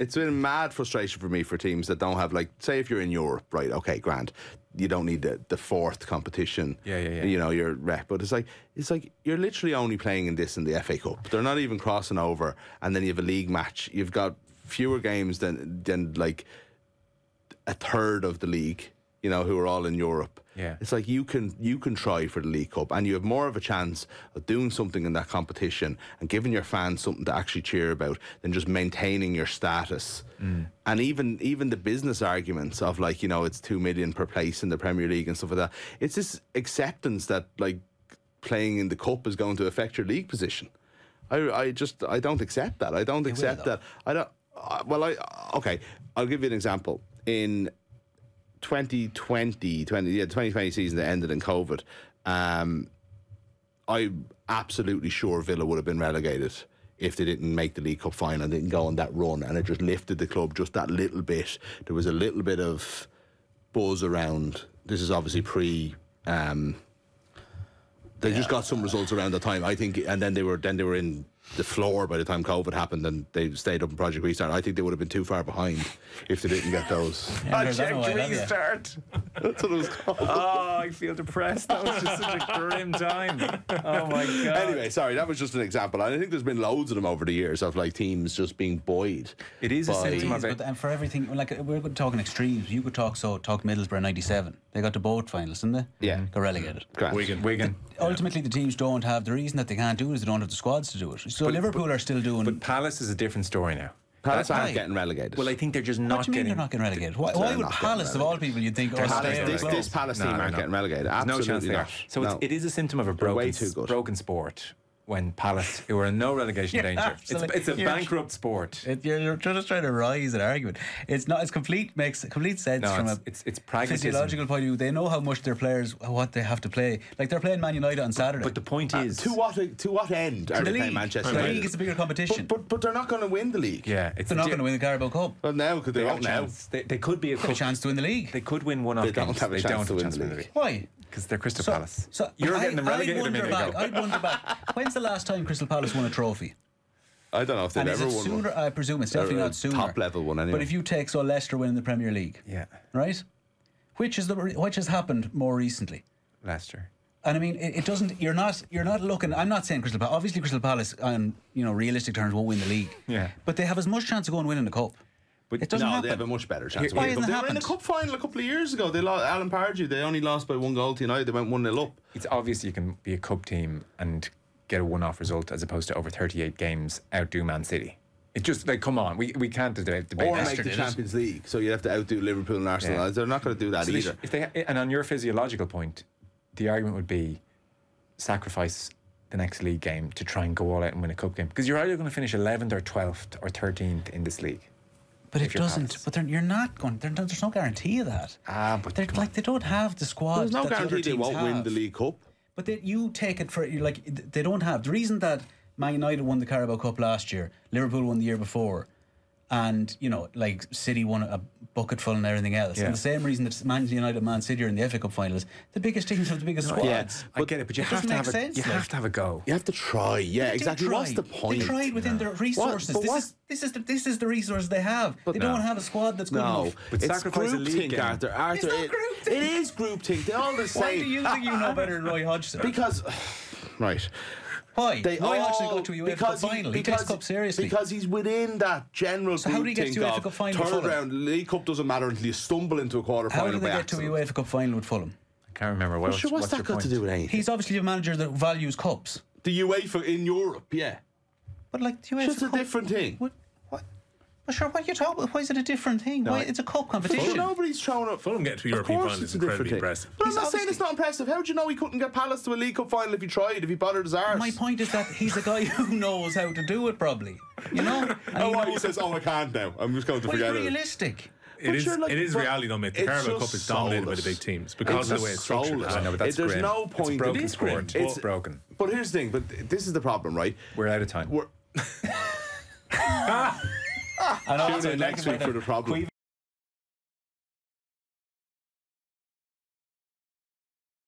it's been mad frustration for me for teams that don't have like say if you're in Europe, right? Okay, grand. You don't need the, the fourth competition. Yeah, yeah, yeah. You know, your rep. But it's like it's like you're literally only playing in this in the FA Cup. They're not even crossing over and then you have a league match. You've got fewer games than than like a third of the league, you know, who are all in Europe. Yeah. It's like you can you can try for the League Cup and you have more of a chance of doing something in that competition and giving your fans something to actually cheer about than just maintaining your status. And even even the business arguments of like, you know, it's two million per place in the Premier League and stuff like that. It's this acceptance that like playing in the cup is going to affect your league position. I, I just I don't accept that. I don't accept though. that. I don't. Uh, well, I okay. I'll give you an example. In 2020, 20, yeah, 2020 season that ended in COVID, um, I'm absolutely sure Villa would have been relegated if they didn't make the League Cup final and didn't go on that run, and it just lifted the club just that little bit. There was a little bit of buzz around. This is obviously pre. Um, they just got some results around the time, I think, and then they were then they were in the floor by the time COVID happened, and they stayed up in Project Restart. I think they would have been too far behind if they didn't get those. Andrews, I know I love restart. That's what it was called. Oh, I feel depressed. That was just such a grim time. Oh my god. Anyway, sorry, that was just an example. And I think there's been loads of them over the years of like teams just being buoyed. it is a by- symptom of it. but and for everything, like we're talking extremes. You could talk so talk Middlesbrough '97. They got to both finals, didn't they? Yeah. got relegated. Grant. Wigan. Wigan. Ultimately, the teams don't have the reason that they can't do it is they don't have the squads to do it. So Liverpool are still doing. But Palace is a different story now. Palace aren't getting relegated. Well, I think they're just what not do you mean getting. they're not getting relegated? Why, why would Palace, of all people, you'd think, oh, Palace, stay this, this Palace No, team no, aren't no. getting relegated. There's no Absolutely chance not. So No. it's, it is a symptom of a They're way broken, too good. broken sport when Palace, who are in no relegation Yeah, danger, it's, it's a You're- bankrupt sport. It, you're, you're just trying to rise an argument. It's not. It's complete. Makes complete sense No, from it's, a it's, it's pragmatism. physiological point of view. They know how much their players what they have to play. Like they're playing Man United on Saturday. But the point uh, is, to what uh, to what end are the they league, playing Manchester the United? league is a bigger competition. but, but but they're not going to win the league. yeah, it's they're not going to win the Carabao Cup. Well, now could they They have a now. They, they could be a They have a chance to win the league. They could win one off They don't games. have a they chance don't to have win chance the to win the league. league Why? because they're Crystal Palace. so You're getting them relegated I'd a wonder minute back, ago. I'd wonder back. When's the last time Crystal Palace won a trophy? I don't know if they've And is ever it won sooner? one. I presume it's definitely a not sooner. top level one anyway. But if you take so Leicester winning the Premier League, yeah, right? Which is the which has happened more recently? Leicester. And I mean, it, it doesn't. You're not. You're not looking. I'm not saying Crystal Palace. Obviously, Crystal Palace, on you know realistic terms, won't win the league. Yeah. But they have as much chance of going winning the cup. But It doesn't no, happen. they have a much better chance. of Why winning. hasn't it They were in a happened? cup final a couple of years ago. They lost Alan Pardew. They only lost by one goal to United. They went one 0 up. it's obvious you can be a cup team and get a one-off result as opposed to over 38 games outdo Man City. It just like come on, we, we can't debate, debate Or make the. Champions League. So you have to outdo Liverpool and Arsenal. Yeah. They're not going to do that So either. should- if they and on your physiological point, the argument would be sacrifice the next league game to try and go all out and win a cup game because you're either going to finish 11th or 12th or 13th in this league. But it doesn't. Palace. But they're, you're not going. There, there's no guarantee of that. Ah, but They're come on. like they don't have the squad. There's no that the other guarantee they won't win the League Cup. But they, you take it for like they don't have the reason that Man United won the Carabao Cup last year, Liverpool won the year before, and you know like City won a bucket full and everything else. Yeah. And the same reason that Man United, and Man City are in the FA Cup finals, the biggest teams have the biggest squads. yeah. I get it, but you It have to have a, sense, you like. have to have a go. You have to try. Yeah, They exactly. What's the point? They tried within their resources. but this what- is this is the this is the resource they have. they no. don't have a squad that's good No, enough. But it's sacrifice a group think, game. Arthur. Arthur, not it, group it is group think. They all the same. Why do you think you know better than Roy Hodgson? Because, right. Why? They Roy all, Hodgson go to a UEFA Cup because he- final. He, because, takes Cup seriously. Because he's within that general So how group did he get think to UEFA of Cup final Third Fulham? round, League Cup doesn't matter until you stumble into a quarter final How final did they by get to a. UEFA Cup final with Fulham? I can't remember. Well, Well, sure, what's, what's that your got point? to do with anything? He's obviously a manager that values cups. the UEFA in Europe, yeah. But like the UEFA Just a different thing. What? What? Well, sure. What are you talking about? Why is it a different thing? Why? It's a cup But competition. nobody's throwing up. Fulham getting to Of European course final it's is incredibly impressive. But I'm not saying it's not impressive. How would you know he couldn't get Palace to a League Cup final if he tried, if he bothered his arse? My point is that he's a guy who knows how to do it. Probably, you know. Oh, and Oh, he what, he says, oh, I can't now. I'm just going to Well, he's forget it. realistic. It is, sure, like, it is but reality though, mate. The Carabao Cup is dominated by the big teams because of the way it's structured. soulless. I know, but that's It- there's grim. no It's point. broken It is grim. sport. It's- It's broken. But here's the thing. But this is the problem, right? We're out of time. We're And also, in like next week for the problem.